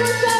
Job,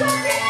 Yes.